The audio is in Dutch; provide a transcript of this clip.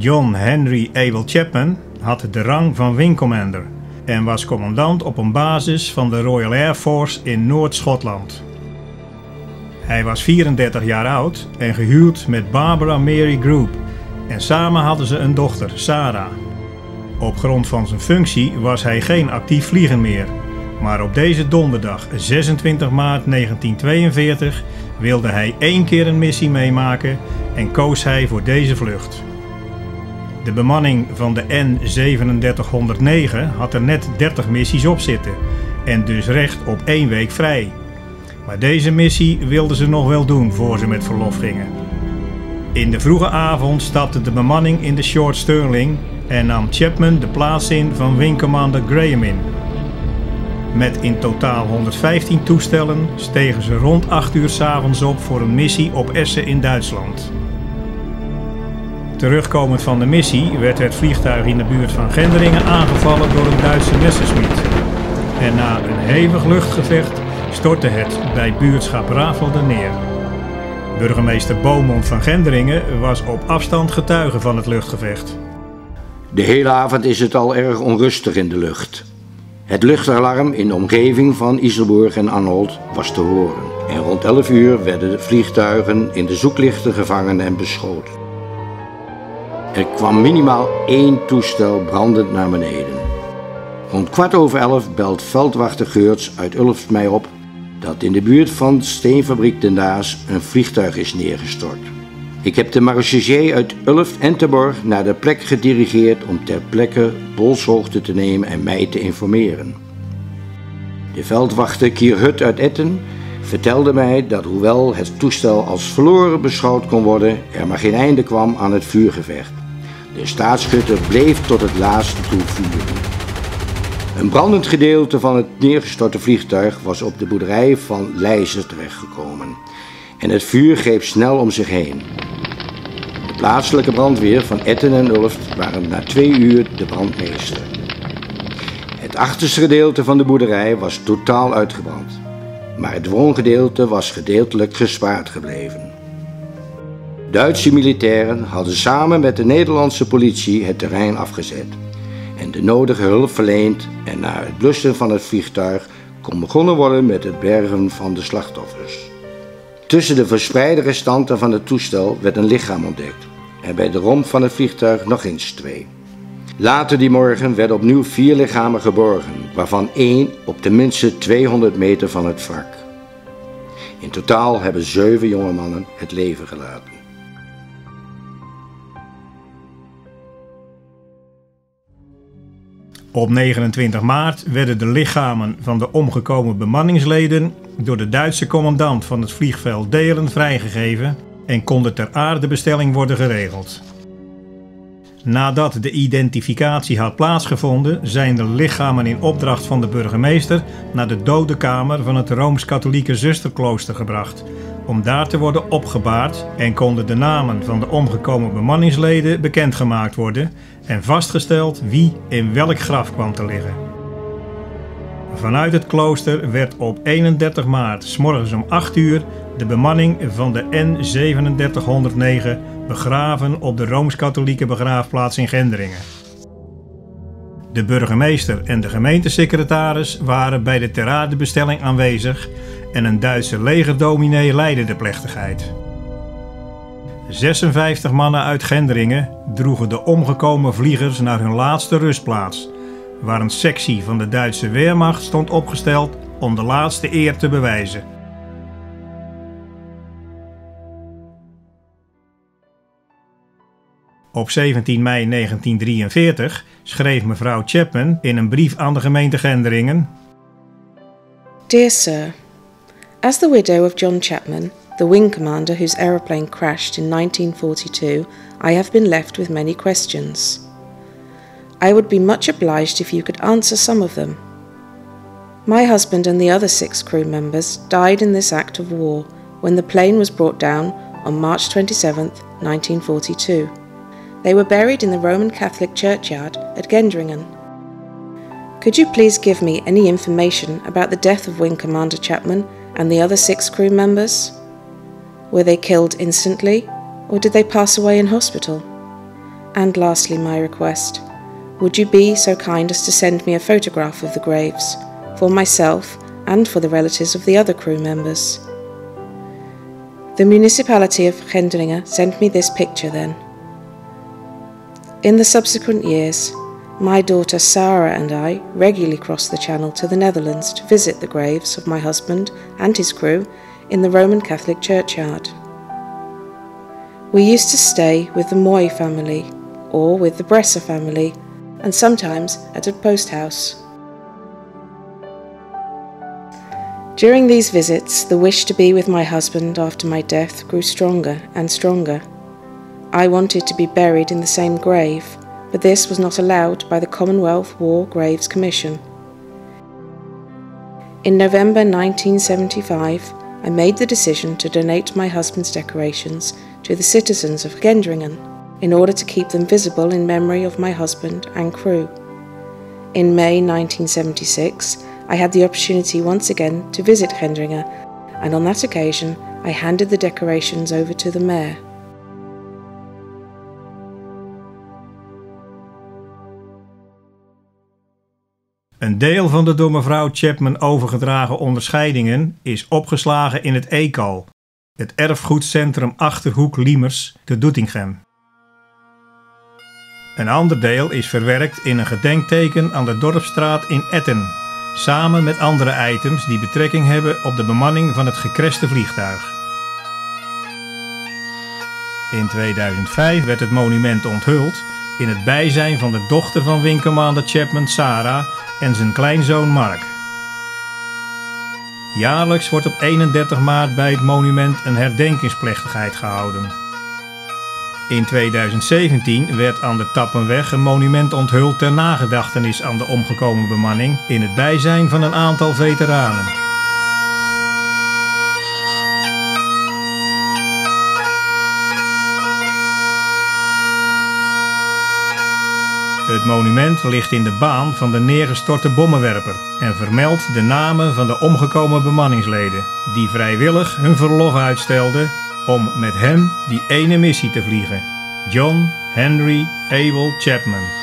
John Henry Abel Chapman had de rang van Wing Commander en was commandant op een basis van de Royal Air Force in Noord-Schotland. Hij was 34 jaar oud en gehuwd met Barbara Mary Group en samen hadden ze een dochter, Sarah. Op grond van zijn functie was hij geen actief vliegen meer, maar op deze donderdag 26 maart 1942 wilde hij één keer een missie meemaken en koos hij voor deze vlucht. De bemanning van de N3709 had er net 30 missies op zitten en dus recht op één week vrij. Maar deze missie wilden ze nog wel doen voor ze met verlof gingen. In de vroege avond stapte de bemanning in de Short Sterling en nam Chapman de plaats in van Wing Commander Graham in. Met in totaal 115 toestellen stegen ze rond 8 uur s avonds op voor een missie op Essen in Duitsland. Terugkomend van de missie werd het vliegtuig in de buurt van Gendringen aangevallen door een Duitse Messerschmitt. En na een hevig luchtgevecht stortte het bij buurtschap Ravelde neer. Burgemeester Beaumont van Gendringen was op afstand getuige van het luchtgevecht. De hele avond is het al erg onrustig in de lucht. Het luchtalarm in de omgeving van Iselburg en Anholt was te horen. En rond 11 uur werden de vliegtuigen in de zoeklichten gevangen en beschoten. Er kwam minimaal één toestel brandend naar beneden. Rond kwart over elf belt veldwachter Geurts uit Ulft mij op dat in de buurt van steenfabriek Den Daas een vliegtuig is neergestort. Ik heb de marechaussee uit Ulft en Terborg naar de plek gedirigeerd om ter plekke polshoogte te nemen en mij te informeren. De veldwachter Kierhut uit Etten vertelde mij dat hoewel het toestel als verloren beschouwd kon worden, er maar geen einde kwam aan het vuurgevecht. De staatsschutter bleef tot het laatste toe vuren. Een brandend gedeelte van het neergestorte vliegtuig was op de boerderij van Leijzen terechtgekomen. En het vuur greep snel om zich heen. De plaatselijke brandweer van Etten en Ulft waren na twee uur de brandmeester. Het achterste gedeelte van de boerderij was totaal uitgebrand. Maar het woongedeelte was gedeeltelijk gespaard gebleven. Duitse militairen hadden samen met de Nederlandse politie het terrein afgezet en de nodige hulp verleend en na het blussen van het vliegtuig kon begonnen worden met het bergen van de slachtoffers. Tussen de verspreide restanten van het toestel werd een lichaam ontdekt en bij de romp van het vliegtuig nog eens twee. Later die morgen werden opnieuw vier lichamen geborgen, waarvan één op tenminste 200 meter van het wrak. In totaal hebben zeven jonge mannen het leven gelaten. Op 29 maart werden de lichamen van de omgekomen bemanningsleden door de Duitse commandant van het vliegveld Delen vrijgegeven en kon de ter aardebestelling worden geregeld. Nadat de identificatie had plaatsgevonden, zijn de lichamen in opdracht van de burgemeester naar de dodenkamer van het Rooms-Katholieke Zusterklooster gebracht, om daar te worden opgebaard en konden de namen van de omgekomen bemanningsleden bekendgemaakt worden en vastgesteld wie in welk graf kwam te liggen. Vanuit het klooster werd op 31 maart s morgens om 8 uur de bemanning van de N3709 begraven op de Rooms-Katholieke begraafplaats in Gendringen. De burgemeester en de gemeentesecretaris waren bij de teradebestelling aanwezig en een Duitse legerdominee leidde de plechtigheid. 56 mannen uit Gendringen droegen de omgekomen vliegers naar hun laatste rustplaats, waar een sectie van de Duitse Wehrmacht stond opgesteld om de laatste eer te bewijzen. Op 17 mei 1943 schreef mevrouw Chapman in een brief aan de gemeente Gendringen: Dear Sir, As the widow of John Chapman, the wing commander whose aeroplane crashed in 1942, I have been left with many questions. I would be much obliged if you could answer some of them. My husband and the other six crew members died in this act of war when the plane was brought down on March 27, 1942. They were buried in the Roman Catholic churchyard at Gendringen. Could you please give me any information about the death of Wing Commander Chapman and the other six crew members? Were they killed instantly, or did they pass away in hospital? And lastly, my request would you be so kind as to send me a photograph of the graves, for myself and for the relatives of the other crew members? The municipality of Gendringen sent me this picture then. In the subsequent years, my daughter Sarah and I regularly crossed the channel to the Netherlands to visit the graves of my husband and his crew in the Roman Catholic churchyard. We used to stay with the Moy family or with the Bresser family and sometimes at a post house. During these visits, the wish to be with my husband after my death grew stronger and stronger. I wanted to be buried in the same grave, but this was not allowed by the Commonwealth War Graves Commission. In November 1975, I made the decision to donate my husband's decorations to the citizens of Gendringen in order to keep them visible in memory of my husband and crew. In May 1976, I had the opportunity once again to visit Gendringen, and on that occasion, I handed the decorations over to the mayor. Een deel van de door mevrouw Chapman overgedragen onderscheidingen is opgeslagen in het ECAL, het erfgoedcentrum Achterhoek-Liemers te Doetinchem. Een ander deel is verwerkt in een gedenkteken aan de Dorpstraat in Etten, samen met andere items die betrekking hebben op de bemanning van het gecreste vliegtuig. In 2005 werd het monument onthuld in het bijzijn van de dochter van Wingcommander Chapman, Sarah, en zijn kleinzoon Mark. Jaarlijks wordt op 31 maart bij het monument een herdenkingsplechtigheid gehouden. In 2017 werd aan de Tappenweg een monument onthuld ter nagedachtenis aan de omgekomen bemanning in het bijzijn van een aantal veteranen. Het monument ligt in de baan van de neergestorte bommenwerper en vermeldt de namen van de omgekomen bemanningsleden, die vrijwillig hun verlof uitstelden om met hem die ene missie te vliegen. John Henry Abel Chapman.